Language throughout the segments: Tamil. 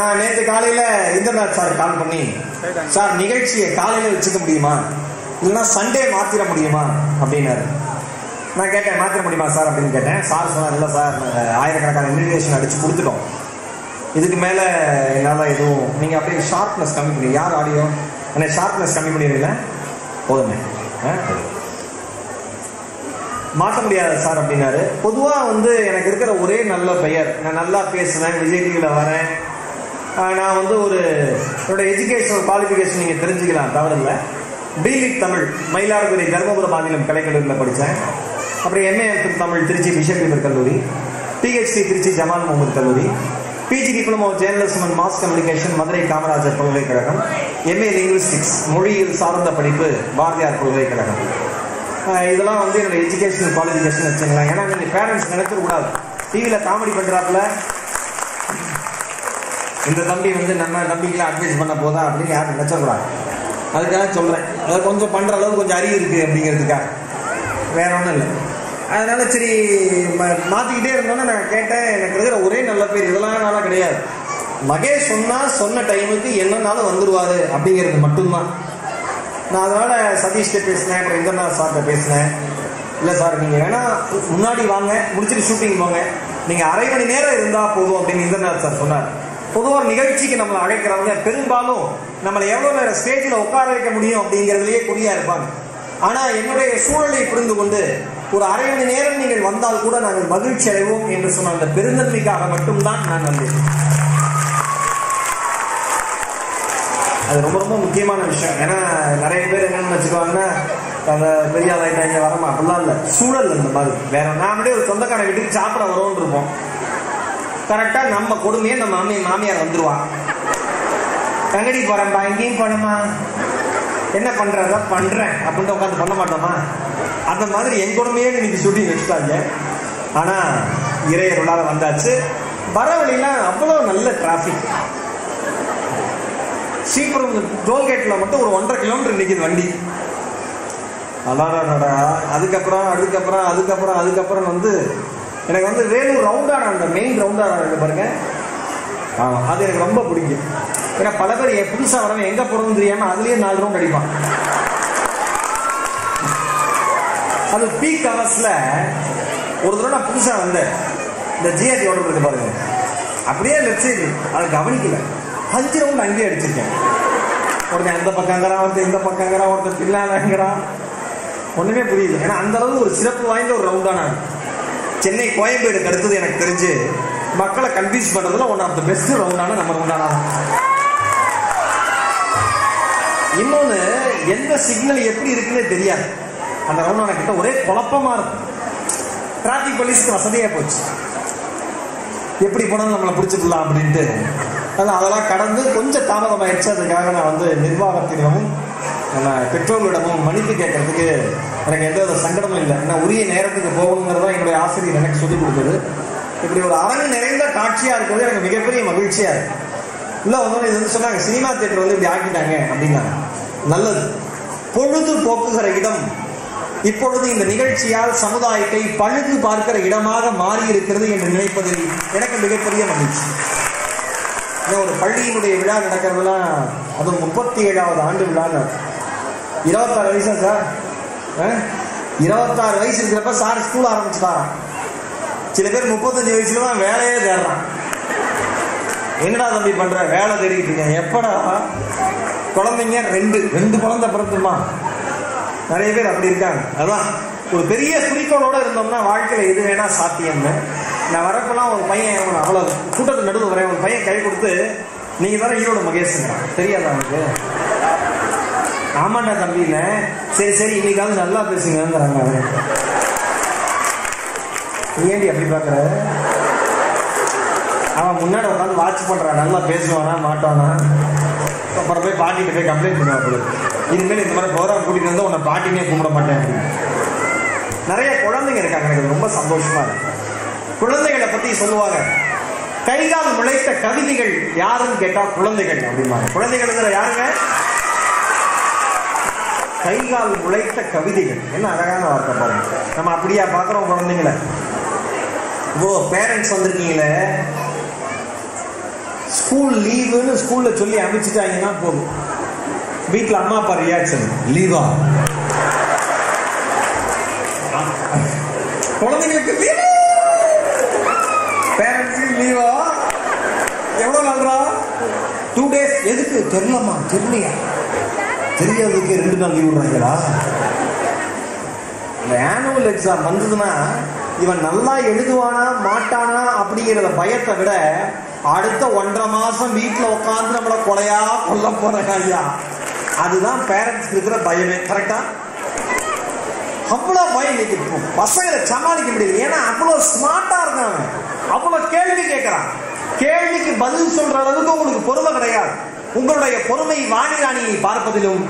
நான் நேற்று காலையில இந்திரநாத் சார் கால் பண்ணி. சார் நிகழ்ச்சியை காலையில வச்சுக்க முடியுமா? இல்லைன்னா சண்டே மாத்திர முடியுமா? அப்படின்னாரு. நான் கேட்டேன் மாத்திர முடியுமா சார் அப்படின்னு கேட்டேன். சார் சொன்னார் இல்லை சார் நாங்கள் ஆயிரக்கணக்கான இன்விடேஷன் அடிச்சு கொடுத்துட்டோம். இதுக்கு மேல என்னால எதுவும் நீங்க அப்படியே ஷார்ப்னஸ் கம்மி பண்ணி யார் ஆடியோ என்ன ஷார்ப்னஸ் கம்மி பண்ணிடுறீங்களா போதுமே. மாற்ற முடியாது சார் அப்படின்னாரு. பொதுவா வந்து எனக்கு இருக்கிற ஒரே நல்ல பெயர். நான் நல்லா பேசுவேன் விஜய் டிவியில் வரேன். நான் வந்து ஒரு என்னோட எஜுகேஷனல் குவாலிஃபிகேஷன் நீங்க தெரிஞ்சுக்கலாம் தவறில்லை. பிலிட் தமிழ் மயிலாடுதுறை தர்மபுரம் மாநிலம் கலைக்கல்லூரியில் படித்தேன் அப்புறம் MA Tamil Tiruchi Bishop Heber கல்லூரி பிஹெச்டி திருச்சி ஜமால் முகமது கல்லூரி PG diploma journalism and mass communication Madurai Kamarajar பல்கலைக்கழகம் எம்ஏ லிங்குவிஸ்டிக்ஸ் மொழியில் சார்ந்த படிப்பு பாரதியார் பல்கலைக்கழகம். இதெல்லாம் வந்து என்னோட எஜுகேஷனல் குவாலிஃபிகேஷன் வச்சுக்கலாம் ஏன்னா நீங்கள் பேரண்ட்ஸ் நினைச்சிடக்கூடாது டிவியில் காமெடி பண்ணுறாப்புல இந்த தம்பி வந்து நம்ம தம்பிக்கெல்லாம் அட்வைஸ் பண்ண போதா அப்படின்னு யாரும் நினச்சக்கூடாது அதுக்காக சொல்கிறேன் அதை கொஞ்சம் பண்ணுற அளவுக்கு கொஞ்சம் அறிவு இருக்குது அப்படிங்கிறதுக்காக. வேற ஒன்றும் இல்லை. அதனால சரி ம- மாத்திக்கிட்டே இருந்தோன்னே நான் கேட்டேன் எனக்கு இருக்கிற ஒரே நல்ல பேர் இதெல்லாம் நல்லா கிடையாது. மகேஷ் சொன்னால் சொன்ன டைமுக்கு என்னன்னாலும் வந்துடுவார் அப்படிங்கிறது மட்டும்தான். நான் அதனால் சதீஷ்கிட்ட பேசினேன் அப்புறம் இந்திரநாத் சார்கிட்ட பேசினேன். இல்லை சார் நீங்கள் வேணால் முன்னாடி வாங்க முடிச்சுட்டு ஷூட்டிங் போங்க. நீங்கள் அரை மணி நேரம் இருந்தால் போதும் அப்படின்னு இந்திரநாத் சார் சொன்னார். பொதுவாக நிகழ்ச்சிக்கு நம்மளை அழைக்கிறவங்க பெரும்பாலும் நம்மளை எவ்வளவு நேரம் ஸ்டேஜில் உட்கார வைக்க முடியும் அப்படிங்கிறதுலயே குறியா இருப்பாங்க. ஆனா என்னுடைய சூழலை புரிந்து கொண்டு ஒரு அரை மணி நேரம் நீங்கள் வந்தால் கூட நாங்கள் மகிழ்ச்சி அடைவோம் என்று சொன்ன அந்த பெருந்தன்மைக்காக மட்டும்தான் நான் வந்தேன். அது ரொம்ப ரொம்ப முக்கியமான விஷயம். ஏன்னா நிறைய பேர் என்னன்னு நினைச்சுக்குவாங்கன்னா அந்த பெரிய இங்க வரமா? அப்படிலாம் இல்ல. சூழல் இந்த மாதிரி. வேற அப்படியே ஒரு சொந்தக்கார வீட்டுக்கு சாப்பிட வரோம்னு இருப்போம். கரெக்டா நம்ம கொடுமையே நம்ம மாமி மாமியார் வந்துருவா. கங்கடி போறேன்பா எங்கேயும் போனமா என்ன பண்றதா? பண்றேன். அப்படின்ட்டு உட்காந்து பண்ண மாட்டோமா? அந்த மாதிரி என் கொடுமையே இன்னைக்கு ஷூட்டிங் வச்சுட்டாங்க. ஆனா இறையருளால வந்தாச்சு. வர வழியெல்லாம் அவ்வளவு நல்ல டிராபிக் சீக்கிரம் டோல்கேட்ல மட்டும் ஒரு ஒன்றரை கிலோமீட்டர் நிற்கிது வண்டி. அதான் அதுக்கப்புறம் அதுக்கப்புறம் அதுக்கப்புறம் அதுக்கப்புறம் வந்து எனக்கு வந்து வேலூர் ரவுண்டான அந்த மெயின் ரவுண்டான இருக்கு பாருங்க. ஆமாம் அது எனக்கு ரொம்ப பிடிக்கும். ஏன்னா பல பேர் என் புதுசாக வரவன் எங்கே போகிறோம்னு தெரியாமல் அதுலேயே நாலு ரவுண்ட் அடிப்பான். அது பீக் ஹவர்ஸ்ல ஒரு தடவை நான் புதுசாக வந்தேன். இந்த ஜிஆர்டி ஓட்டர் இருக்கு பாருங்க. அப்படியே லெஃப்ட் சைடு அதை கவனிக்கல. அஞ்சு ரவுண்ட் அங்கேயே அடிச்சிருக்கேன். ஒருத்தன் அந்த பக்கங்கிறான் ஒருத்தன் இந்த பக்கங்கிறான் ஒருத்தன் பின்னாங்கிறான் ஒன்றுமே புரியல. ஏன்னா அந்த அளவு ஒரு சிறப்பு வாய்ந்த ஒரு ரவுண்டான சென்னை கோயம்பேடுக்கு அடுத்தது எனக்கு தெரிஞ்சு. மக்களை கன்வின்ஸ் பண்றதுல ஒன் ஆஃப் த பெஸ்ட் ரவுண்டான நம்ம ரவுண்டானா இன்னொன்னு எந்த சிக்னல் எப்படி இருக்குன்னு தெரியாது. அந்த ரவுண்டான கிட்ட ஒரே குழப்பமா இருக்கும் டிராபிக் போலீஸ்க்கு வசதியா போச்சு. எப்படி போனாலும் நம்மளை பிடிச்சிடலாம் அப்படின்ட்டு. அதெல்லாம் கடந்து கொஞ்சம் தாமதமாயிடுச்சு. அதுக்காக நான் வந்து நிர்வாகத்திடமும் நம்ம பெற்றோர்களிடமும் மன்னிப்பு கேட்கறதுக்கு எனக்கு எந்த வித சங்கடமும் இல்லை. நான் உரிய நேரத்துக்கு போகணுங்கிறதா என்னுடைய ஆசிரியர் எனக்கு சொல்லிக் கொடுத்தது. இப்படி ஒரு அரண் நிறைந்த காட்சியா இருக்கிறது எனக்கு மிகப்பெரிய மகிழ்ச்சியா இருக்கு. இல்ல வந்து இது வந்து சொன்னாங்க சினிமா தியேட்டர் வந்து இப்படி ஆக்கிட்டாங்க அப்படின்னாங்க. நல்லது. பொழுது போக்குகிற இடம். இப்பொழுது இந்த நிகழ்ச்சியால் சமுதாயத்தை பழுது பார்க்கிற இடமாக மாறி இருக்கிறது என்று நினைப்பதில் எனக்கு மிகப்பெரிய மகிழ்ச்சி. ஏன்னா ஒரு பள்ளியினுடைய விழா நடக்கிறதுலாம் அது முப்பத்தி ஏழாவது ஆண்டு விழான்னு இருபத்தாறு வயசா சார்? இருபத்தாறு வயசு இருக்கிறப்ப சார் ஸ்கூல் ஆரம்பிச்சுட்டாராம். சில பேர் முப்பத்தஞ்சு வயசுல தான் வேலையே தேடுறான். என்னடா தம்பி பண்ற? வேலை தேடிக்கிட்டு இருக்கேன் எப்படா? குழந்தைங்க ரெண்டு ரெண்டு குழந்தை பிறந்துமா? நிறைய பேர் அப்படி இருக்காங்க. அதான் ஒரு பெரிய குறிக்கோளோட இருந்தோம்னா வாழ்க்கையில எது வேணா சாத்தியம்னு. நான் வரப்பெல்லாம் ஒரு பையன் அவன் அவ்வளவு கூட்டத்து நடுவு வரேன். ஒரு பையன் கை கொடுத்து நீங்க தானே ஈரோடு மகேஷ்ங்கிறான். தெரியாதா அவனுக்கு ஆமாண்டா தம்பியில சரி சரி இன்னைக்காவது நல்லா பேசுங்கிறாங்க அவன் ஏண்டி அப்படி பாக்குற? அவன் முன்னாடி உட்காந்து வாட்ச் பண்றான் நல்லா பேசுவானா மாட்டானா அப்புறம் போய் பாட்டிட்டு போய் கம்ப்ளைண்ட் பண்ணுவான் இனிமேல் இந்த மாதிரி கௌரவம் கூட்டிட்டு வந்து உன்னை பாட்டினே கும்பிட மாட்டேன் நிறைய குழந்தைங்க இருக்காங்க எனக்கு ரொம்ப சந்தோஷமா இருக்கு. குழந்தைகளை பத்தி சொல்லுவாங்க. கைகால் முளைத்த கவிதைகள் யாருன்னு கேட்டா குழந்தைகள் அப்படிம்பாங்க. குழந்தைகள் யாருங்க? கைகால் உழைத்த கவிதைகள். என்ன அழகான வார்த்தை பாருங்க. நம்ம அப்படியா பாக்குறோம் குழந்தைங்கள? ஓ பேரண்ட்ஸ் வந்திருக்கீங்களே. ஸ்கூல் லீவுன்னு ஸ்கூல்ல சொல்லி அமைச்சிட்டாங்கன்னா போதும். வீட்டுல அம்மா அப்பா ரியாக்ஷன் லீவா குழந்தைங்களுக்கு லீவு பேரண்ட்ஸுக்கு லீவா எவ்வளவு நாள்ரா? டூ டேஸ் எதுக்கு? தெரியலம்மா தெரியலையா? தெரியாததுக்கே ரெண்டு நாள் லீவ் விடுறாங்களா? இந்த ஆனுவல் எக்ஸாம் வந்ததுன்னா இவன் நல்லா எழுதுவானா மாட்டானா அப்படிங்கிறத பயத்தை விட அடுத்த ஒன்றரை மாசம் வீட்டுல உட்காந்து நம்மள கொலையா கொல்ல போறாங்க ஐயா. அதுதான் பேரண்ட்ஸ் இருக்கிற பயமே கரெக்டா அவ்வளவு பயம் இன்னைக்கு. பசங்களை சமாளிக்க முடியல. ஏன்னா அவ்வளவு ஸ்மார்ட்டா இருக்காங்க அவ்வளவு கேள்வி கேட்கறான் கேள்விக்கு பதில் சொல்ற அளவுக்கு உங்களுக்கு பொறுமை கிடையாது. உங்களுடைய பொறுமை வாணிராணியை பார்ப்பதிலும்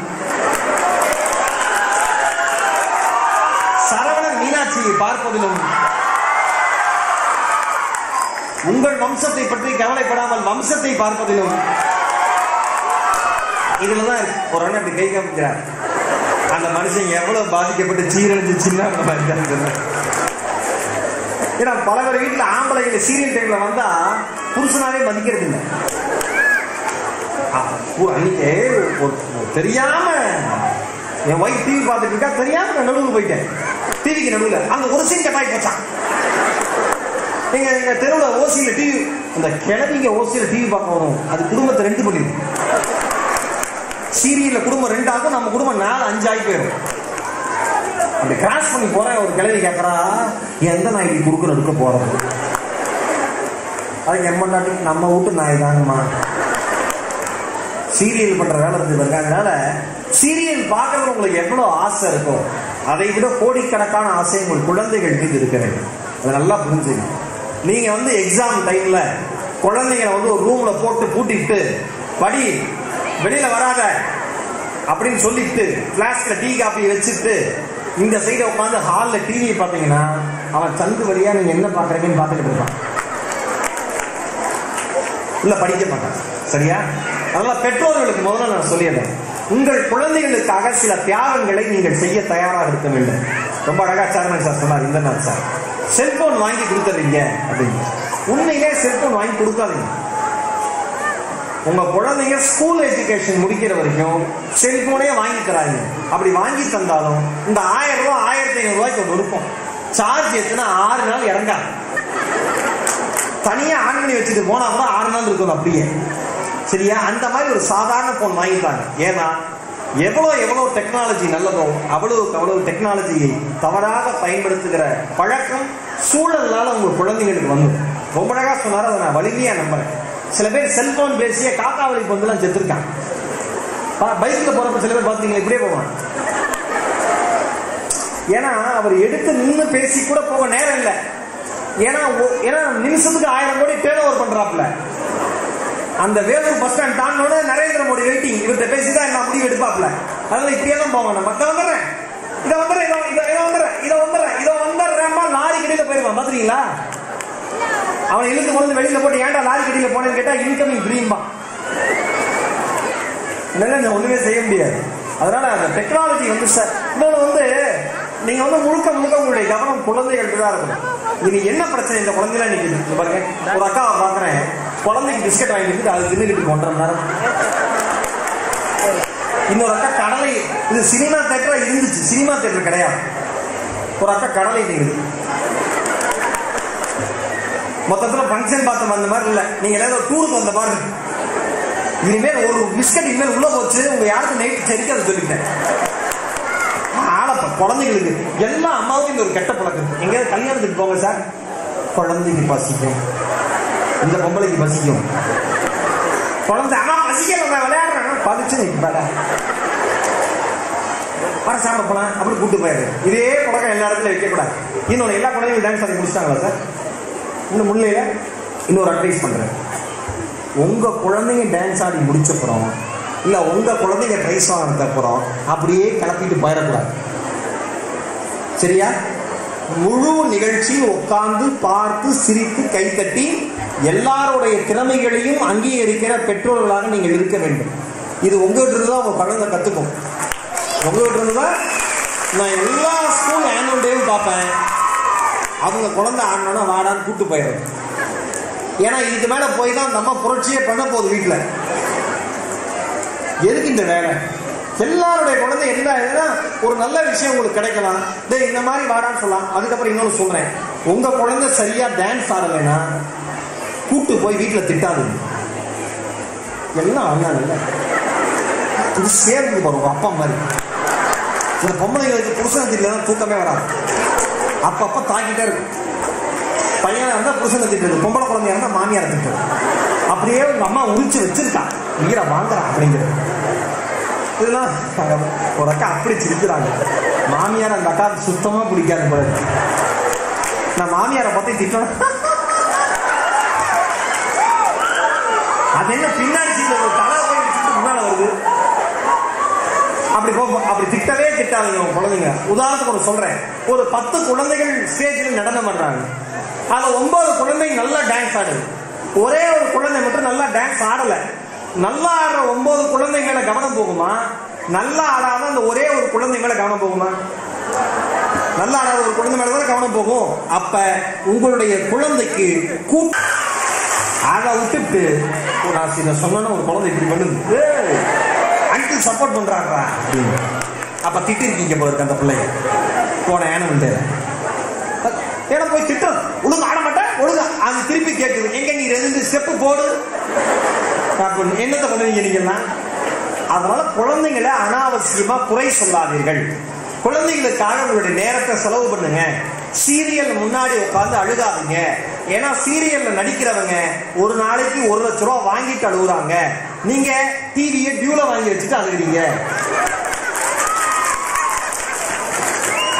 சரவணன் மீனாட்சியை பார்ப்பதிலும் உங்கள் வம்சத்தை பற்றி கவலைப்படாமல் வம்சத்தை பார்ப்பதிலும் இதுலதான் ஒரு அண்ணன் கை காமிக்கிறார். அந்த மனுஷன் எவ்வளவு பாதிக்கப்பட்டு சீரழிஞ்சு ஏன்னா பல பேர் வீட்டுல ஆம்பளைகள் சீரியல் டைம்ல வந்தா புருஷனாவே மதிக்கிறது இல்லை அன்னைக்கு ஒரு- தெரியாம என் ஒய்ஃப் டிவி பார்த்துட்டு இருக்கா? தெரியாம நான் நடுவுல போயிட்டேன். டிவிக்கு நடுவில். அந்த ஒரு சீன் கட்டாய் போச்சான் எங்க எங்க தெருவுல ஓசியில டிவி அந்த கிழவிங்க ஓசியில டிவி பார்க்க வரும். அது குடும்பத்தை ரெண்டு பண்ணிடும். சீரியல்ல குடும்பம் ரெண்டு ஆகும் நம்ம குடும்பம் நாலு அஞ்சு ஆகி போயிடும். அப்படி கிராஸ் பண்ணி போறேன் ஒரு கிழவி கேட்கறா எந்த நாய்க்கு குறுக்கு எடுக்க போறது? அதுக்கு எம்மன் நாட்டுக்கு நம்ம வீட்டு நாய் தாங்கம்மா. சீரியல் பண்ற வேலை இருந்து பாருங்க அதனால சீரியல் பார்க்கறது உங்களுக்கு எவ்வளவு ஆசை இருக்கும் அதை விட கோடிக்கணக்கான ஆசை உங்கள் குழந்தைகள் மீது இருக்க வேண்டும். அதை நல்லா புரிஞ்சுங்க. நீங்க வந்து எக்ஸாம் டைம்ல குழந்தைங்களை வந்து ஒரு ரூம்ல போட்டு பூட்டிட்டு படி வெளியில வராத அப்படின்னு சொல்லிட்டு கிளாஸ்ல டீ காப்பி வச்சுட்டு இந்த சைட உட்காந்து ஹால்ல டிவி பாத்தீங்கன்னா அவன் சந்து வழியா நீங்க என்ன பாக்குறீங்கன்னு பாத்துக்கிட்டு இருப்பான். உள்ள படிக்க மாட்டான். சரியா? அதனால பெற்றோர்களுக்கு முதல்ல நான் சொல்லிடுறேன். உங்கள் குழந்தைகளுக்காக சில தியாகங்களை நீங்கள் செய்ய தயாராக இருக்க வேண்டும். ரொம்ப அழகா சேர்மன் சார் சொன்னார் இந்த நாள் சார். செல்போன் வாங்கி கொடுத்துறீங்க அப்படின்னு. உண்மையிலே செல்போன் வாங்கி கொடுக்காதீங்க. உங்க குழந்தைங்க ஸ்கூல் எஜுகேஷன் முடிக்கிற வரைக்கும் செல்போனே வாங்கி தராங்க அப்படி வாங்கி தந்தாலும் இந்த ஆயிரம் ரூபாய் ஆயிரத்தி ஐநூறு ரூபாய்க்கு ஒன்று இருக்கும் சார்ஜ் எத்தனை? ஆறு நாள் இறங்காது தனியா ஆன் பண்ணி வச்சுட்டு போனா கூட ஆறு நாள் இருக்கும் அப்படியே. சரியா? அந்த மாதிரி ஒரு சாதாரண போன் வாங்கிட்டாங்க ஏன்னா எவ்வளவு எவ்வளவு டெக்னாலஜி நல்லதோ அவ்வளவுக்கு அவ்வளவு டெக்னாலஜியை தவறாக பயன்படுத்துகிற பழக்கம் சூழல்னால உங்க குழந்தைங்களுக்கு வந்து ரொம்ப அழகா சொன்னாரு அதை நான் வலிமையா நம்புறேன். சில பேர் செல்போன் பேசிய காக்கா வலி பந்துலாம் செத்துருக்காங்க. பைக்ல போறப்ப சில பேர் பாத்தீங்களா இப்படியே போவாங்க. ஏன்னா அவர் எடுத்து நின்று பேசி கூட போக நேரம் இல்லை. ஏன்னா ஏன்னா நிமிஷத்துக்கு ஆயிரம் கோடி டேர்ன் ஓவர் பண்றாப்ல அந்த வேலூர் பஸ் ஸ்டாண்ட் தாண்டோட நரேந்திர மோடி வெயிட்டிங் இவர்கிட்ட பேசிதான் என்ன முடிவு எடுப்பாப்ல அதனால இப்படியே தான் போவாங்க நம்ம. இதை வந்துடுறேன். இதை வந்துடுறேன் இதை இதை- இதை வந்துடுறேன் இதை வந்துடுறேன் இதை வந்துடுறேன்மா லாரி கடையில போயிருவான். பாத்துறீங்களா அவனை இழுத்து கொண்டு வெளியில போட்டு ஏன்டா லாரி கடையில போனேன்னு கேட்டா இன்கமிங் ட்ரீம்பா என்னால ஒண்ணுமே செய்ய முடியாது. அதனால அந்த டெக்னாலஜி வந்து சார் இன்னொன்று வந்து நீங்க வந்து முழுக்க முழுக்க உங்களுடைய கவனம் குழந்தைகளுக்கு தான் இருக்கணும். இது என்ன பிரச்சனை? இந்த குழந்தைலாம் நீங்க பாருங்க. ஒரு அக்காவை பாக்குறேன் குழந்தைக்கு பிஸ்கட் வாங்கிட்டு அது தின்னுக்கிட்டு ஒன்றரை மணி நேரம். இன்னொரு அக்கா கடலை இது சினிமா தேட்டரா இருந்துச்சு. சினிமா தேட்டர் கிடையாது. ஒரு அக்கா கடலை நீங்குது மொத்தத்துல ஃபங்க்ஷன் பார்த்து வந்த மாதிரி இல்ல. நீங்க ஏதாவது டூருக்கு வந்த மாதிரி இனிமேல் ஒரு பிஸ்கட் இனிமேல் உள்ள போச்சு. உங்க யாருக்கும் நைட் செரிக்காது சொல்லிட்டேன் ஆளப்ப குழந்தைகளுக்கு. எல்லா அம்மாவுக்கும் இந்த ஒரு கெட்ட பழக்கம். எங்கேயாவது கல்யாணத்துக்கு போங்க சார். குழந்தைக்கு பசிக்கும். இந்த பொம்பளைக்கு பசிக்கும். குழந்தை அம்மா பசிக்கல விளையாடுறேன். பதிச்சு நிற்பாடா. வர சாப்பிட போலாம். அப்படி கூட்டு போயிரு. இதே பழக்கம் எல்லா இடத்துலயும் வைக்கக்கூடாது. இன்னொன்று எல்லா குழந்தையும் டான்ஸ் ஆடி முடிச்சிட்டாங்களா சார்? இன்னும் முன்னையில இன்னொரு அட்வைஸ் பண்றேன். உங்க குழந்தைங்க டான்ஸ் ஆடி முடிச்சப்புறம் இல்ல உங்க குழந்தைங்க பிரைஸ் வாங்கினதுக்கு அப்புறம் அப்படியே கிளப்பிட்டு போயிடக்கூடாது. சரியா? முழு நிகழ்ச்சி உட்கார்ந்து பார்த்து சிரித்து கைத்தட்டி எல்லாருடைய திறமைகளையும் அங்கீகரிக்கிற பெற்றோர்களாக நீங்கள் இருக்க வேண்டும். இது உங்ககிட்ட இருந்து தான் உங்க குழந்தை கத்துக்கும். உங்ககிட்ட இருந்து தான் நான் எல்லா ஸ்கூல் ஆனுவல் டேவும் பார்ப்பேன். அவங்க குழந்தை ஆடணும்னா வாடான்னு கூட்டு போயிடுறேன் ஏன்னா இதுக்கு மேல போய் தான் நம்ம புரட்சியே பண்ண போகுது வீட்டில் எதுக்கு இந்த வேலை? எல்லாருடைய குழந்தை என்ன ஒரு நல்ல விஷயம் உங்களுக்கு கிடைக்கலாம். இந்த மாதிரி வாடான்னு சொல்லலாம். அதுக்கப்புறம் இன்னொன்று சொல்றேன். உங்க குழந்தை சரியா டான்ஸ் ஆடலைன்னா கூட்டு போய் வீட்டில் திட்டாது எல்லாம் அண்ணாங்கல்ல இது சேர்ந்து பாருங்க அப்பா மாதிரி. இந்த பொம்பளைங்களுக்கு புருஷன் திட்டம் தூக்கமே வராது. அப்பப்போ தாக்கிட்டே இருக்கும். பையனாக இருந்தால் புருஷனை திட்டுறது பொம்பளை குழந்தையா இருந்தால் மாமியார் திட்டுறது. அப்படியே உங்கள் அம்மா உரிச்சு வச்சிருக்கான் நீரை வாங்குறா அப்படிங்கிறது. இதெல்லாம் ஒரு அக்கா அப்படி சிரிக்கிறாங்க. மாமியார் அந்த அக்கா சுத்தமாக பிடிக்காது போல நான் மாமியாரை பார்த்து திட்டணும் அது என்ன பின்னாடி சீட்ல ஒரு தலை போய் வச்சுட்டு முன்னால வருது. அப்படி போ அப்படி திட்டவே திட்டாதீங்க குழந்தைங்க. உதாரணத்துக்கு ஒரு சொல்றேன். ஒரு பத்து குழந்தைகள் ஸ்டேஜில் நடனம் பண்றாங்க. அதுல ஒன்பது குழந்தைங்க நல்லா டான்ஸ் ஆடுது. ஒரே ஒரு குழந்தை மட்டும் நல்லா டான்ஸ் ஆடல. நல்லா ஆடுற ஒன்பது குழந்தைங்களை கவனம் போகுமா? நல்லா ஆடாத அந்த ஒரே ஒரு குழந்தை மேல கவனம் போகுமா? நல்லா ஆடாத ஒரு குழந்தை மேல தான் கவனம் போகும். அப்ப உங்களுடைய குழந்தைக்கு கூ அதை விட்டுட்டு ஒரு நான் இதை சொன்னா ஒரு குழந்தை இப்படி பண்ணுது. அங்கிள் சப்போர்ட் பண்றாங்களா அப்படின்னு அப்ப திட்டிருக்கீங்க போல இருக்கு அந்த பிள்ளைய. போன ஏனும் வந்து ஏன்னா போய் திட்டம் ஒழுங்கு ஆட மாட்டேன் ஒழுங்கு. அது திருப்பி கேட்குது எங்க நீ ரெண்டு ஸ்டெப்பு போடு. அப்ப என்னத்தை பண்ணுவீங்க நீங்கெல்லாம் அதனால குழந்தைங்களை அனாவசியமா குறை சொல்லாதீர்கள். குழந்தைகளுக்காக உங்களுடைய நேரத்தை செலவு பண்ணுங்க. சீரியல் முன்னாடி உட்காந்து அழுகாதீங்க. ஏன்னா சீரியல்ல நடிக்கிறவங்க ஒரு நாளைக்கு ஒரு லட்ச ரூபா வாங்கிட்டு அழுகுறாங்க. நீங்க டிவியை டியூல வாங்கி வச்சுட்டு அழுகுறீங்க.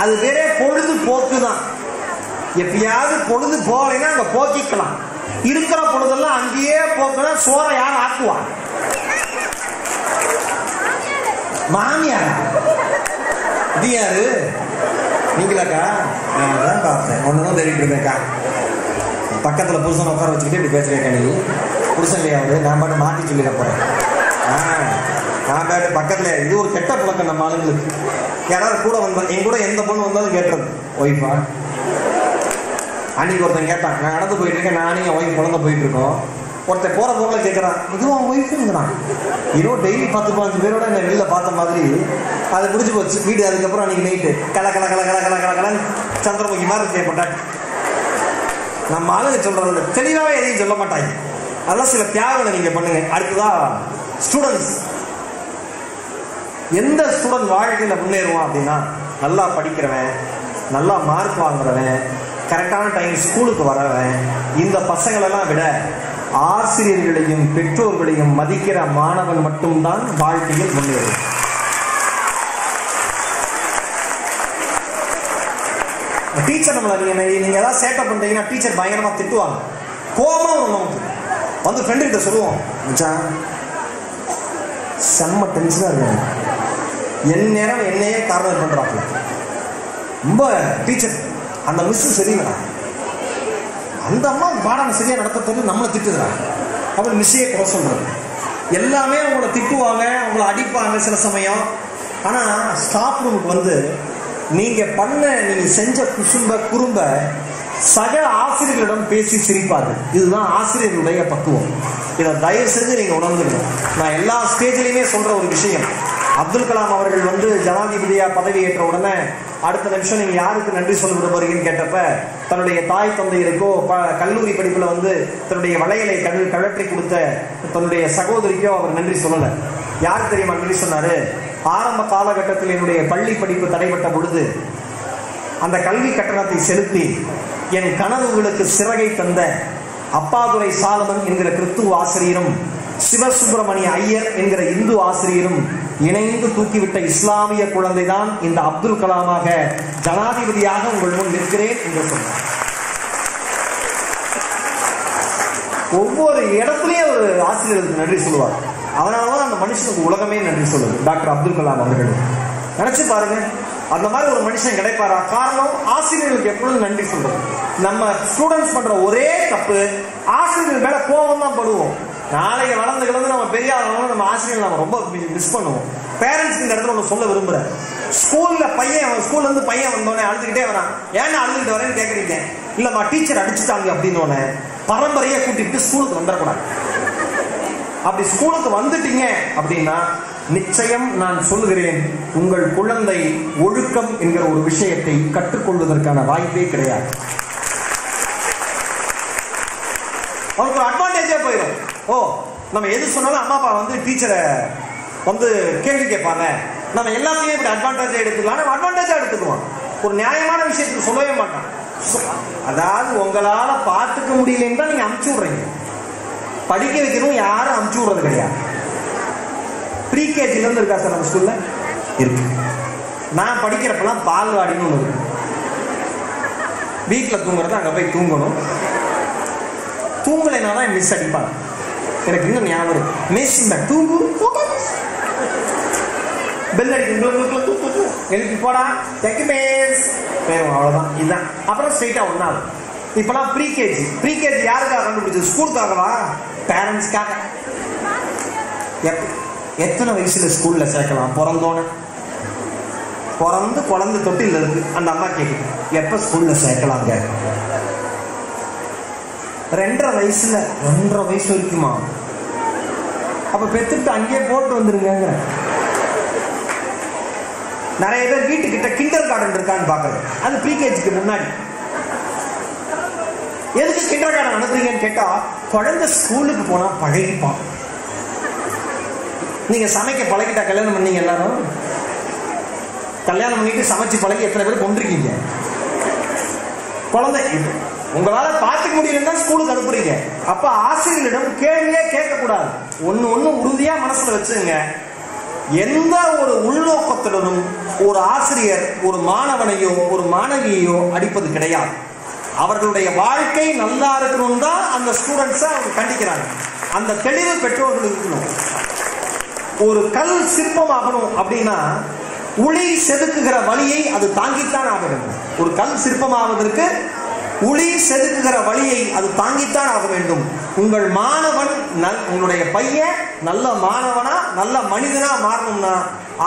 அது வேற பொழுது போக்கு தான் எப்பயாவது பொழுது போகலைன்னா அங்க போக்கிக்கலாம். இருக்கிற பொழுதெல்லாம் அங்கேயே போக்குனா சோறை யார் ஆக்குவா? மாமியார். இது யாரு? நீங்களாக்கா? நான் தான் பார்த்தேன் ஒன்றுதான் தேடிட்டு இருந்தேன்க்கா பக்கத்தில் புருஷன் உட்கார வச்சுக்கிட்டு இப்படி பேசுறேன் நீ புருஷன் இல்லையா அவரு? நான் பாட்டு மாற்றி சொல்லிட போகிறேன் ஆ நான் பாட்டு பக்கத்தில் இது ஒரு கெட்ட பழக்கம் நம்ம ஆளுங்களுக்கு. யாராவது கூட வந்தா என் கூட எந்த பொண்ணு வந்தாலும் கேட்டுறது. ஒய்ஃபா அன்னைக்கு ஒருத்தன் கேட்டான் நான் நடந்து போயிட்டு இருக்கேன். நானும் என் ஒய்ஃப் குழந்தை போயிட்டு இருக்கோம். ஒருத்தன் போற போகல கேட்கறான் இதுவும் அவன் ஒய்ஃபுங்கிறான் இதோ டெய்லி பத்து பதினஞ்சு பேரோட என்ன வெளில பார்த்த மாதிரி அது முடிஞ்சு போச்சு. வீடு அதுக்கப்புறம் அன்னைக்கு நைட்டு கல கல கல கல கல கல கலன்னு சந்திரமுகி மாதிரி இருக்கே போட்டான் நம்ம ஆளுங்க சொல்றது தெளிவாகவே எதையும் சொல்ல மாட்டாங்க. அதெல்லாம் சில தியாகங்களை நீங்க பண்ணுங்க. அடுத்ததா ஸ்டூடெண்ட்ஸ் எந்த ஸ்டூடெண்ட் வாழ்க்கையில முன்னேறுவான் அப்படின்னா நல்லா படிக்கிறவன் நல்லா மார்க் வாங்குறவன் கரெக்டான டைம் ஸ்கூலுக்கு வரவன் இந்த பசங்களெல்லாம் விட ஆசிரியர்களையும் பெற்றோர்களையும் மதிக்கிற மாணவன் மட்டும்தான் வாழ்க்கையில் முன்னேறும் டீச்சர் நம்மள நீங்க நீங்க ஏதாவது சேட்டை பண்ணுறீங்கன்னா டீச்சர் பயங்கரமா திட்டுவாங்க. கோபமா வரும் நமக்கு வந்து ஃப்ரெண்டு கிட்ட சொல்லுவோம் மச்சான் செம்ம டென்ஷனா இருக்கு என் நேரம் என்னையே காரணம் பண்ணுறாப்புல ரொம்ப டீச்சர் அந்த மிஸ் சரியில்லை அந்த அம்மா பாடம் சரியா நடத்துறது நம்மளை திட்டுதுடா. அவன் மிஸ்ஸையே குறை சொல்றது எல்லாமே அவங்கள திட்டுவாங்க அவங்கள அடிப்பாங்க சில சமயம். ஆனா ஸ்டாஃப் ரூமுக்கு வந்து நீங்க பண்ண நீங்க செஞ்ச குசும்ப குறும்ப சக ஆசிரியர்களிடம் பேசி சிரிப்பாரு இதுதான் ஆசிரியருடைய பக்குவம். இதை தயவு செஞ்சு நீங்க உணர்ந்துக்கணும். நான் எல்லா ஸ்டேஜ்லயுமே சொல்ற ஒரு விஷயம். அப்துல் கலாம் அவர்கள் வந்து ஜனாதிபதியா பதவி ஏற்ற உடனே அடுத்த நிமிஷம் நீங்க யாருக்கு நன்றி சொல்ல விரும்புறீங்கன்னு கேட்டப்ப தன்னுடைய தாய் தந்தையருக்கோ ப- கல்லூரி படிப்புல வந்து தன்னுடைய வளையலை கழற்றி கொடுத்த தன்னுடைய சகோதரிக்கோ அவர் நன்றி சொல்லல. யார் தெரியுமா நன்றி சொன்னாரு? ஆரம்ப காலகட்டத்தில் என்னுடைய பள்ளி படிப்பு தடைபட்ட பொழுது அந்த கல்வி கட்டணத்தை செலுத்தி என் கனவுகளுக்கு சிறகை தந்த அப்பாதுரை சாலமன் என்கிற கிறிஸ்துவ ஆசிரியரும் சிவசுப்பிரமணிய ஐயர் என்கிற இந்து ஆசிரியரும் இணைந்து தூக்கிவிட்ட இஸ்லாமிய குழந்தைதான் இந்த அப்துல் கலாமாக ஜனாதிபதியாக உங்கள் முன் நிற்கிறேன் என்று சொன்னார். ஒவ்வொரு இடத்துலயும் ஒரு ஆசிரியருக்கு நன்றி சொல்லுவார். அதனாலதான் அந்த மனுஷனுக்கு உலகமே நன்றி சொல்லுது. டாக்டர் அப்துல் கலாம் அவர்கள். நினைச்சு பாருங்க. அந்த மாதிரி ஒரு மனுஷன் கிடைப்பாரா? காரணம் ஆசிரியர்களுக்கு எப்பொழுதும் நன்றி சொல்றோம் நம்ம ஸ்டூடெண்ட்ஸ் பண்ற ஒரே தப்பு ஆசிரியர்கள் மேல கோபம் தான் படுவோம். நாளைக்கு வளர்ந்து கிளந்து நம்ம பெரிய நம்ம ஆசிரியர்கள் நம்ம ரொம்ப மிஸ் பண்ணுவோம். பேரண்ட்ஸ் இந்த இடத்துல ஒன்று சொல்ல விரும்புறேன் ஸ்கூல்ல பையன் அவன் ஸ்கூல்ல இருந்து பையன் வந்தோடனே அழுதுகிட்டே வரான். ஏன்னா அழுதுகிட்டு வரேன்னு கேக்குறீங்க? இல்லம்மா டீச்சர் அடிச்சுட்டாங்க அப்படின்னு பரம்பரையை கூட்டிட்டு ஸ்கூலுக்கு வந்துடக்கூடாது. அப்படி ஸ்கூலுக்கு வந்துட்டீங்க அப்படின்னா நிச்சயம் நான் சொல்லுகிறேன் உங்கள் குழந்தை ஒழுக்கம் என்கிற ஒரு விஷயத்தை கற்றுக்கொள்வதற்கான வாய்ப்பே கிடையாது. அவருக்கு அட்வான்டேஜே போயிடும் ஓ நம்ம எது சொன்னாலும் அம்மா அப்பா வந்து டீச்சரை வந்து கேள்வி கேட்பாங்க. நம்ம எல்லாத்தையும் இப்படி அட்வான்டேஜா எடுத்துக்கலாம். நம்ம அட்வான்டேஜா எடுத்துக்குவோம். ஒரு நியாயமான விஷயத்துக்கு சொல்லவே மாட்டான். அதாவது உங்களால பார்த்துக்க முடியலன்னு தான் நீங்க அமுச்சு விடுறீங்க. படிக்க வைக்கணும் யாரும் அமுச்சு விடுறது கிடையாது. ப்ரீகேஜில இருந்து இருக்கா சார் நம்ம ஸ்கூல்ல இருக்கு. நான் படிக்கிறப்பெல்லாம் பால்வாடின்னு ஒன்று இருக்கு. வீட்டில் தூங்குறது அங்கே போய் தூங்கணும். தூங்கலைனா தான் மிஸ் அடிப்பாங்க. எனக்கு இன்னும் ஞாபகம் இருக்கு. மிஸ் தூங்கு பெல் அடிக்கும் எழுப்பி போடா. தெக்கு மேஸ் வேணும் அவ்வளோதான் இதுதான் அப்புறம் ஸ்ட்ரைட்டாக ஒன்றாகும் இப்பெல்லாம் ப்ரீகேஜி ப்ரீகேஜி யாருக்காக கண்டுபிடிச்சது? ஸ்கூலுக்காகவா பேரண்ட்ஸ்க்காக எப் எத்தனை வயசுல ஸ்கூல்ல சேர்க்கலாம்? பிறந்தோன்னு பிறந்து குழந்தை தொட்டில் இருக்கு அந்த அம்மா கேட்குது எப்ப ஸ்கூல்ல சேர்க்கலாங்க ரெண்டரை வயசுல ரெண்டரை வயசு வரைக்குமா? அப்ப பெத்துட்டு அங்கேயே போட்டு வந்துருங்க நிறைய பேர் வீட்டுக்கிட்ட கிண்டர் கார்டன் இருக்கான்னு பாக்குறது அது ப்ரீகேஜிக்கு முன்னாடி. எதுக்கு கிண்டர் கார்டன் அனுப்புறீங்கன்னு கேட்டா குழந்தை ஸ்கூலுக்கு போனா பழகிப்பான் நீங்க சமைக்க பழகிட்டா கல்யாணம் பண்ணீங்க எல்லாரும்? கல்யாணம் பண்ணிட்டு சமைச்சு பழகி எத்தனை பேர் கொண்டிருக்கீங்க குழந்தை உங்களால பார்த்துக்க முடியலன்னா ஸ்கூலுக்கு அனுப்புறீங்க. அப்ப ஆசிரியரிடம் கேள்வியே கேட்க கூடாது ஒண்ணு ஒண்ணு உறுதியா மனசுல வச்சுங்க. எந்த ஒரு உள்நோக்கத்துடனும் ஒரு ஆசிரியர் ஒரு மாணவனையோ ஒரு மாணவியையோ அடிப்பது கிடையாது. அவர்களுடைய வாழ்க்கை நல்லா இருக்கணும் தான் அந்த ஸ்டூடெண்ட்ஸை அவங்க கண்டிக்கிறாங்க. அந்த தெளிவு பெற்றோர்கள் இருக்கணும். ஒரு கல் சிற்பமாகணும் அப்படின்னா உளி செதுக்குகிற வழியை அது தாங்கித்தான் ஆக வேண்டும். ஒரு கல் சிற்பமாவதற்கு உளி செதுக்குகிற வழியை அது தாங்கித்தான் ஆக வேண்டும். உங்கள் மாணவன் நல் உங்களுடைய பையன் நல்ல மாணவனா நல்ல மனிதனா மாறணும்னா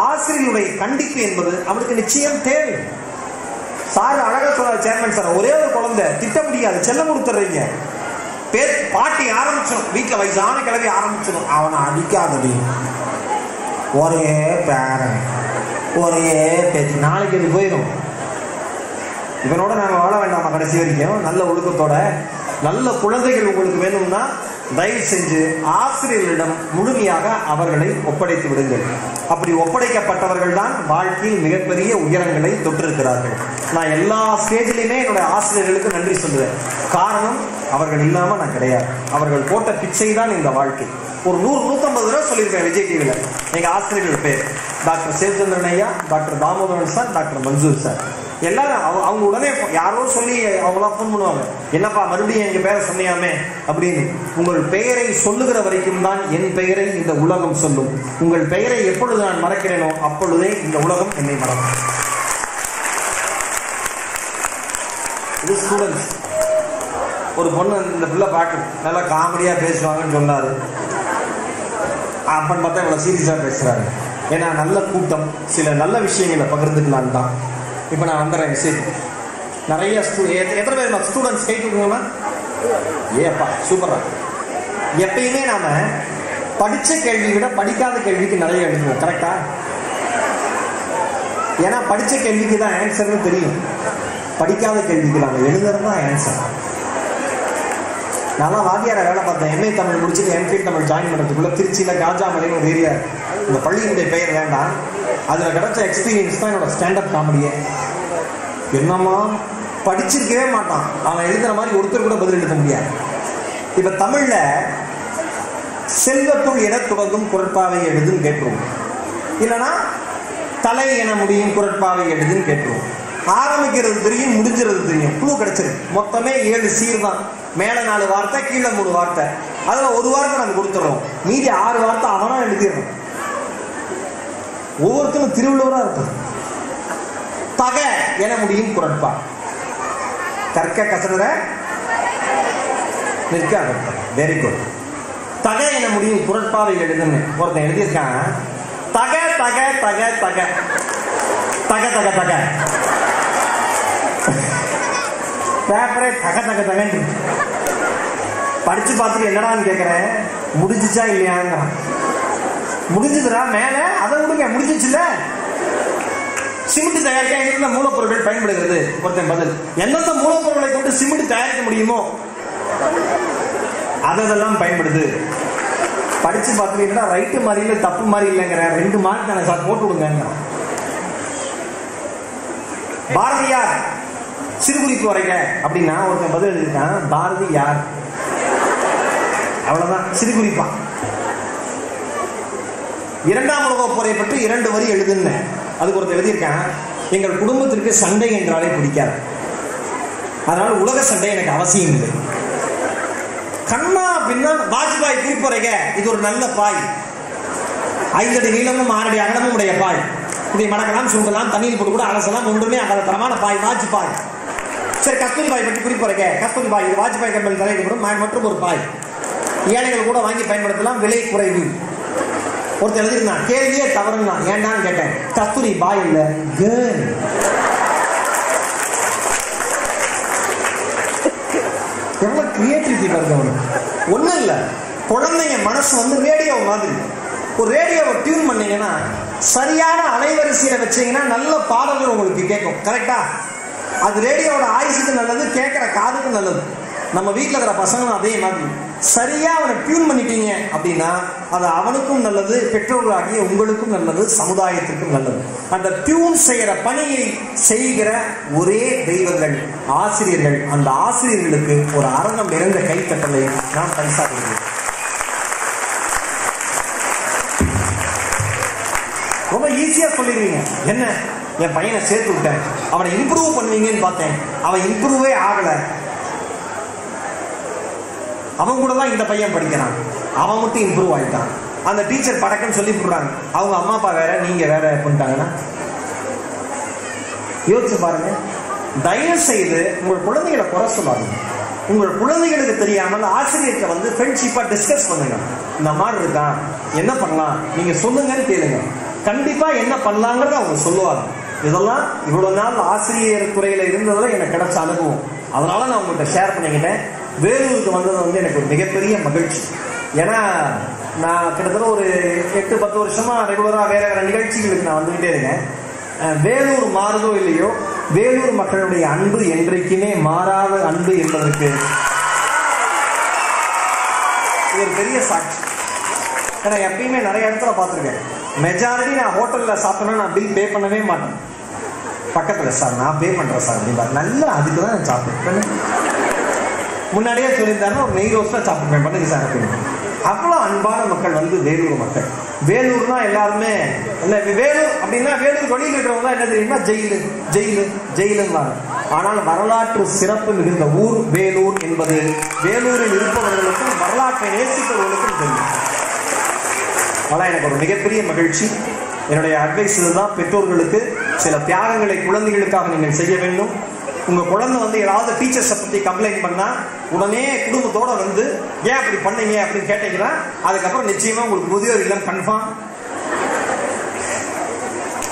ஆசிரியருடைய கண்டிப்பு என்பது அவனுக்கு நிச்சயம் தேவை. சார் அழகா சொல்ற சேர்மன் சார் ஒரே ஒரு குழந்தை. திட்ட முடியாது. செல்லம் கொடுத்துறீங்க பேர் பாட்டி ஆரம்பிச்சிடும் வீட்டில் வயசான கிளவி ஆரம்பிச்சிடும் அவனை அடிக்காதடி. ஒரே பேரன் ஒரே பேச்சு நாளைக்கு அது போயிடும் இவனோட நாங்கள் வாழ வேண்டாமா கடைசி வரைக்கும்? நல்ல ஒழுக்கத்தோட. நல்ல குழந்தைகள் உங்களுக்கு வேணும்னா தயவு செஞ்சு ஆசிரியர்களிடம் முழுமையாக அவர்களை ஒப்படைத்து விடுங்கள். அப்படி ஒப்படைக்கப்பட்டவர்கள் தான் வாழ்க்கையில் மிகப்பெரிய உயரங்களை தொற்றிருக்கிறார்கள் நான் எல்லா ஸ்டேஜிலுமே என்னுடைய ஆசிரியர்களுக்கு நன்றி சொல்லுவேன். காரணம் அவர்கள் இல்லாம நான் கிடையாது. அவர்கள் போட்ட பிச்சை தான் இந்த வாழ்க்கை. ஒரு நூறு நூத்தம்பது ரூபா சொல்லியிருக்கேன் விஜய் டிவியில எங்க ஆசிரியர்கள் பேர். டாக்டர் சேவச்சந்திரன் ஐயா doctor Damodaran sir doctor Mansoor sir. எல்லாரும் அவங்க- அவங்க உடனே யாரோ சொல்லி அவங்களாம் ஃபோன் பண்ணுவாங்க. என்னப்பா மறுபடியும் எங்க பேரை சொன்னியாமே? அப்படின்னு. உங்கள் பெயரை சொல்லுகிற வரைக்கும் தான் என் பெயரை இந்த உலகம் சொல்லும். உங்கள் பெயரை எப்பொழுது நான் மறக்கிறேனோ அப்பொழுதே இந்த உலகம் என்னை மறக்கும். இது ஸ்டூடெண்ட்ஸ் ஒரு பொண்ணு இந்த பிள்ளை பாட்டு நல்லா காமெடியா பேசுவாங்கன்னு சொன்னாரு. அப்பன்னு பார்த்தா இவ்வளவு சீரியஸா பேசுறாரு. ஏன்னா நல்ல கூட்டம் சில நல்ல விஷயங்களை பகிர்ந்துக்கலான் தான். இப்போ நான் வந்துடுறேன் விஷயத்துக்கு நிறைய ஸ்டூ எத்தனை பேர் ஸ்டூடெண்ட்ஸ் கை ஏப்பா சூப்பரா எப்பயுமே நாம படிச்ச கேள்வி விட படிக்காத கேள்விக்கு நிறைய எழுதுவோம் கரெக்டா ஏன்னா படிச்ச கேள்விக்கு தான் ஆன்சர்னு தெரியும். படிக்காத கேள்விக்கு நாம எழுதுறது தான் ஆன்சர் நான் வாத்தியார வேலை பார்த்தேன். எம்ஏ தமிழ் முடிச்சுட்டு எம்ஃபில் தமிழ் ஜாயின் பண்ணுறதுக்குள்ள திருச்சியில் காஜாமலைன்னு ஒரு ஏரியா இந்த பள்ளியினுடைய பெயர் வேண்டாம். அதில் கிடச்ச எக்ஸ்பீரியன்ஸ் தான் என்னோட ஸ்டாண்டப் காமெடியே என்னம்மா? படிச்சிருக்கவே மாட்டான். அவன் எழுதுற மாதிரி ஒருத்தர் கூட பதில் எழுத முடியாது. இப்போ தமிழில் செல்வத்துள் என தொடங்கும் குரட்பாவை எழுதுன்னு கேட்டுருவோம் இல்லைன்னா தலை என முடியும் குரட்பாவை எழுதுன்னு கேட்டுருவோம் ஆரம்பிக்கிறது தெரியும் முடிஞ்சிறது தெரியும். குழு கிடைச்சிருக்கு மொத்தமே ஏழு சீர் தான் மேலே நாலு வார்த்தை கீழே மூணு வார்த்தை. அதில் ஒரு வார்த்தை நம்ம கொடுத்துட்றோம் மீதி ஆறு வார்த்தை அவனா எழுதிடுறோம் ஒவ்வொருத்தரும் திருவள்ளுவரா இருப்பார் தக என முடியும் குரட்பா. கற்க கசடுற நிற்க வெரி குட் தக என முடியும் குரட்பாவை எழுதுன்னு ஒருத்தன் எழுதியிருக்கான். தக தக தக தக. தக தக தக. பேப்பரே தக தக தகன்னு. படிச்சு பார்த்துட்டு என்னடான்னு கேட்கறேன் முடிஞ்சிச்சா இல்லையாங்கிறான். முடிஞ்சதுடா மேல? அதை விடுங்க முடிஞ்சிச்சுல சிமெண்ட் தயாரிக்க எந்தெந்த மூலப்பொருட்கள் பயன்படுகிறது? ஒருத்தன் பதில். எந்தெந்த மூலப்பொருளை கொண்டு சிமெண்ட் தயாரிக்க முடியுமோ அதெல்லாம் பயன்படுது. படிச்சு பார்த்தீங்கன்னா ரைட்டு மாதிரி இல்லை தப்பு மாதிரி இல்லைங்கிற ரெண்டு மார்க் நான் சார் போட்டு விடுங்க பாரதியார் சிறுகுறிப்பு வரைங்க அப்படின்னா ஒருத்தன் பதில் எழுதிட்டான் பாரதி யார் அவ்வளவுதான் சிறுகுறிப்பான் இரண்டாம் உலக போரை பற்றி இரண்டு வரி எழுதுன்னேன் அதுக்கு ஒருத்தர் எழுதியிருக்கேன் எங்கள் குடும்பத்திற்கு சண்டை என்றாலே பிடிக்காது. அதனால உலக சண்டை எனக்கு அவசியம் இல்லை. கண்ணா பின்னா வாஜ்பாய் குறிப்புரைக இது ஒரு நல்ல பாய். ஐந்தடி நீளமும் ஆறடி அகலமும் உடைய பாய். இதை மடக்கலாம் சுண்டலாம் தண்ணியில் போட்டு கூட அலசலாம் ஒன்றுமே அகல தரமான பாய் வாஜ்பாய். சரி கஸ்தூரி பாய் பற்றி குறிப்புரைக கஸ்தூரி பாய் இது வாஜ்பாய் கம்பெனி தலைவர் மற்றும் ஒரு பாய். ஏழைகள் கூட வாங்கி பயன்படுத்தலாம் விலை குறைவு. ஒருத்தர் எழுதிருந்தான் கேள்வியே தவறுனா ஏண்டான்னு கேட்டேன். கஸ்தூரி பாய் இல்ல கேர்ள் எவ்வளவு கிரியேட்டிவிட்டி பாருங்க அவனுக்கு ஒண்ணும் இல்ல. குழந்தைங்க மனசு வந்து ரேடியோ மாதிரி. ஒரு ரேடியோவை டியூன் பண்ணீங்கன்னா சரியான அலைவரிசையில வச்சீங்கன்னா நல்ல பாடல்கள் உங்களுக்கு கேட்கும். கரெக்டா அது ரேடியோவோட ஆயுசுக்கு நல்லது கேட்கிற காதுக்கு நல்லது. நம்ம வீட்டில் இருக்கிற பசங்களும் அதே மாதிரி. சரியா அவனை டியூன் பண்ணிட்டீங்க அப்படின்னா அது அவனுக்கும் நல்லது பெற்றோர்களாகிய உங்களுக்கும் நல்லது சமுதாயத்திற்கும் நல்லது. அந்த டியூன் செய்யற பணியை செய்கிற ஒரே தெய்வங்கள் ஆசிரியர்கள். அந்த ஆசிரியர்களுக்கு ஒரு அரங்கம் நிறைந்த கைத்தட்டலை நாம் பரிசாக்குகிறோம் ரொம்ப ஈஸியா சொல்லிடுவீங்க. என்ன? என் பையனை சேர்த்து விட்டேன். அவனை இம்ப்ரூவ் பண்ணுவீங்கன்னு பார்த்தேன். அவன் இம்ப்ரூவே ஆகலை. அவன் கூட தான் இந்த பையன் படிக்கிறான். அவன் மட்டும் இம்ப்ரூவ் ஆயிட்டான். அந்த டீச்சர் படக்குன்னு சொல்லி போடுறாங்க அவங்க அம்மா அப்பா வேற நீங்க வேற பண்ணிட்டாங்கன்னா யோசிச்சு பாருங்க. தயவு செய்து உங்கள் குழந்தைகளை குறை சொல்லாதீங்க. உங்கள் குழந்தைகளுக்கு தெரியாமல் ஆசிரியர்கிட்ட வந்து ஃப்ரெண்ட்ஷிப்பா டிஸ்கஸ் பண்ணுங்க. இந்த மாதிரி இருக்கா? என்ன பண்ணலாம்? நீங்க சொல்லுங்கன்னு கேளுங்க. கண்டிப்பா என்ன பண்ணலாங்கிறத அவங்க சொல்லுவாங்க. இதெல்லாம் இவ்வளவு நாள் ஆசிரியர் துறையில இருந்ததுல எனக்கு கிடைச்ச அனுபவம். அதனால நான் உங்கள்கிட்ட ஷேர் பண்ணிக்கிட்டேன். வேலூருக்கு வந்தது வந்து எனக்கு ஒரு மிகப்பெரிய மகிழ்ச்சி. ஏன்னா நான் கிட்டத்தட்ட ஒரு எட்டு பத்து வருஷமா ரெகுலரா வேற வேற நிகழ்ச்சிகளுக்கு நான் வந்துகிட்டே இருக்கேன். வேலூர் மாறுதோ இல்லையோ வேலூர் மக்களுடைய அன்பு என்றைக்குமே மாறாத அன்பு என்பதற்கு இது ஒரு பெரிய சாட்சி. ஏன்னா எப்பயுமே நிறைய இடத்துல பார்த்துருக்கேன். மெஜாரிட்டி நான் ஹோட்டலில் சாப்பிட்டேன்னா நான் பில் பே பண்ணவே மாட்டேன். பக்கத்தில் சார் நான் பே பண்ணுறேன் சார். அப்படின்னு நல்லா அதுக்கு தான் நான் சாப்பிட்டேன். முன்னாடியே சொல்லியிருந்தாருன்னா ஒரு நெய் ரோஸ்டா சாப்பிடுவேன் பண்ணுங்க சார் அப்படின்னு. அவ்வளோ அன்பான மக்கள் வந்து வேலூர் மக்கள். வேலூர்னா எல்லாருமே இல்ல வேலூர் அப்படின்னா வேலூர் வெளியில் இருக்கிறவங்க என்ன தெரியுமா? ஜெயிலு ஜெயிலு ஜெயிலுங்கிறாங்க ஆனால் வரலாற்று சிறப்பு மிகுந்த ஊர் வேலூர் என்பது வேலூரில் இருப்பவர்களுக்கும் வரலாற்றை நேசிப்பவர்களுக்கும் தெரியும். ஆனால் எனக்கு ஒரு மிகப்பெரிய மகிழ்ச்சி. என்னுடைய அட்வைஸ் இதுதான். பெற்றோர்களுக்கு சில தியாகங்களை குழந்தைகளுக்காக நீங்கள் செய்ய வேண்டும். உங்க குழந்தை வந்து ஏதாவது டீச்சர்ஸை பத்தி கம்ப்ளைண்ட் பண்ணா உடனே குடும்பத்தோட வந்து ஏன் அப்படி பண்ணீங்க? அப்படின்னு கேட்டீங்கன்னா அதுக்கப்புறம் நிச்சயமா உங்களுக்கு முதியோர் இல்லம் கன்ஃபார்ம்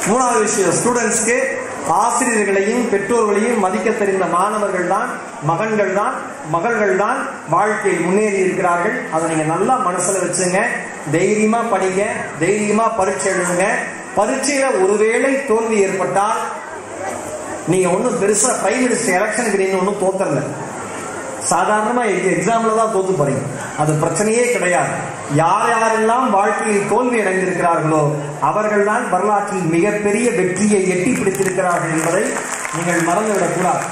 மூணாவது விஷயம் ஸ்டூடெண்ட்ஸ்க்கு ஆசிரியர்களையும் பெற்றோர்களையும் மதிக்க தெரிந்த மாணவர்கள் தான் மகன்கள் தான் மகள்கள் தான் வாழ்க்கையில் முன்னேறி இருக்கிறார்கள். அதை நீங்க நல்லா மனசுல வச்சுங்க. தைரியமா படிங்க. தைரியமா பரீட்சை எழுதுங்க. பரீட்சையில ஒருவேளை தோல்வி ஏற்பட்டால் நீங்க ஒன்றும் பெருசா பிரைம் மினிஸ்டர் எலெக்ஷனுக்கு நீங்க ஒன்றும் தோத்தரல சாதாரணமா எக்ஸாம்ல தான் தோத்து போறீங்க. அது பிரச்சனையே கிடையாது. யார் யாரெல்லாம் வாழ்க்கையில் தோல்வி அடைந்திருக்கிறார்களோ அவர்கள் தான் வரலாற்றில் மிகப்பெரிய வெற்றியை எட்டி பிடித்திருக்கிறார்கள் என்பதை நீங்கள் மறந்துவிடக்கூடாது.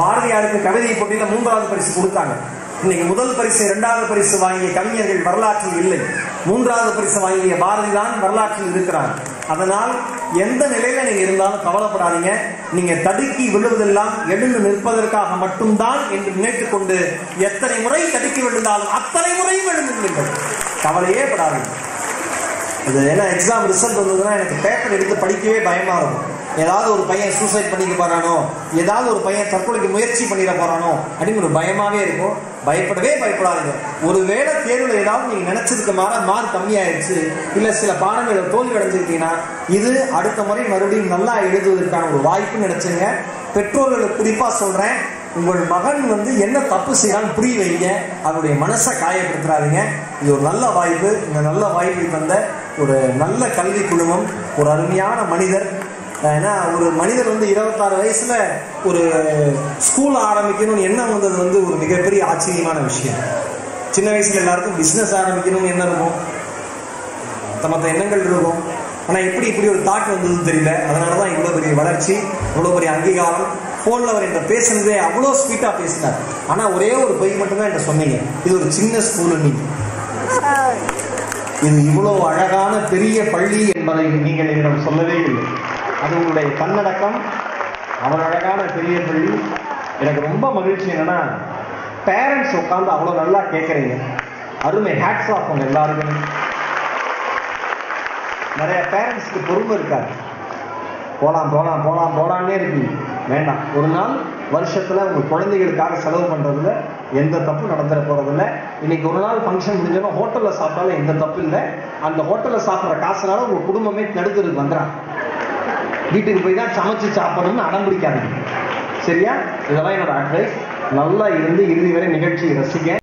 பாரதியாருக்கு கவிதை போட்டியில மூன்றாவது பரிசு கொடுத்தாங்க. இன்னைக்கு முதல் பரிசு இரண்டாவது பரிசு வாங்கிய கவிஞர்கள் வரலாற்றில் இல்லை. மூன்றாவது பரிசு வாங்கிய பாரதி தான் வரலாற்றில் இருக்கிறார். அதனால் எந்த நிலையில நீங்க இருந்தாலும் கவலைப்படாதீங்க. நீங்க தடுக்கி விழுவதெல்லாம் எழுந்து நிற்பதற்காக மட்டும்தான் என்று நினைத்துக் கொண்டு எத்தனை முறை தடுக்கி விழுந்தாலும் அத்தனை முறையும் எழுந்து நில்லுங்கள் கவலையே படாதீங்க. இது ஏன்னா எக்ஸாம் ரிசல்ட் வந்ததுன்னா எனக்கு பேப்பர் எடுத்து படிக்கவே பயமா இருக்கும். ஏதாவது ஒரு பையன் சூசைட் பண்ணிக்க போறானோ ஏதாவது ஒரு பையன் தற்கொலைக்கு முயற்சி பண்ணிட போறானோ அப்படின்னு ஒரு பயமாவே இருக்கும். பயப்படவே பயப்படாதீங்க. ஒருவேளை தேர்வில் ஏதாவது நீங்க நினைச்சதுக்கு மாற மார்க் கம்மியாயிருச்சு இல்ல சில பாடங்களை தோல்வி அடைஞ்சிருக்கீங்கன்னா இது அடுத்த முறை மறுபடியும் நல்லா எழுதுவதற்கான ஒரு வாய்ப்பு நினைச்சுங்க பெற்றோர்களை குறிப்பா சொல்றேன். உங்கள் மகன் வந்து என்ன தப்பு செய்யறான்னு புரிய வைங்க. அவருடைய மனசை காயப்படுத்துறாதீங்க இது ஒரு நல்ல வாய்ப்பு. இந்த நல்ல வாய்ப்பை தந்த ஒரு நல்ல கல்வி குழுமம் ஒரு அருமையான மனிதர் ஏன்னா ஒரு மனிதர் வந்து இருபத்தாறு வயசுல ஒரு ஸ்கூல் ஆரம்பிக்கணும்னு எண்ணம் வந்தது வந்து ஒரு மிகப்பெரிய ஆச்சரியமான விஷயம். சின்ன வயசுல எல்லாருக்கும் பிசினஸ் ஆரம்பிக்கணும்னு என்ன இருக்கும். மற்ற மற்ற எண்ணங்கள் இருக்கும். ஆனா எப்படி இப்படி ஒரு தாட் வந்ததுன்னு தெரியல. அதனாலதான் இவ்வளவு பெரிய வளர்ச்சி இவ்வளவு பெரிய அங்கீகாரம் போன்ல அவர் என்கிட்ட பேசுனதே அவ்வளோ ஸ்வீட்டா பேசினார். ஆனா ஒரே ஒரு பொய் மட்டும்தான் என்கிட்ட சொன்னீங்க. இது ஒரு சின்ன ஸ்கூல் நீங்க. இது இவ்வளவு அழகான பெரிய பள்ளி என்பதை நீங்கள் என்னிடம் சொல்லவே இல்லை. அது உங்களுடைய தன்னடக்கம் அவர் அழகான பெரிய பள்ளி. எனக்கு ரொம்ப மகிழ்ச்சி என்னன்னா பேரண்ட்ஸ் உட்காந்து அவ்வளவு நல்லா கேட்கறீங்க. அருமை ஹேட்ஸ் ஆஃப் உங்க எல்லாருமே நிறைய பேரண்ட்ஸ்க்கு பொறுமை இருக்காது. போலாம் போலாம் போலாம் போலான்னே இருக்கு. வேண்டாம். ஒரு நாள் வருஷத்துல உங்க குழந்தைகளுக்காக செலவு பண்றதுல எந்த தப்பு நடந்துட போறதில்ல. இன்னைக்கு ஒரு நாள் ஃபங்க்ஷன் முடிஞ்சாலும் ஹோட்டல்ல சாப்பிட்டாலும் எந்த தப்பு இல்லை. அந்த ஹோட்டல்ல சாப்பிட்ற காசுனால உங்க குடும்பமே நடுத்தருக்கு வந்துடுறாங்க வீட்டுக்கு போய் தான் சமைச்சு சாப்பிடணும்னு அடம் பிடிக்காதீங்க. சரியா? இதெல்லாம் என்னோட அட்வைஸ் நல்லா இருந்து இறுதி வரை நிகழ்ச்சியை ரசிக்க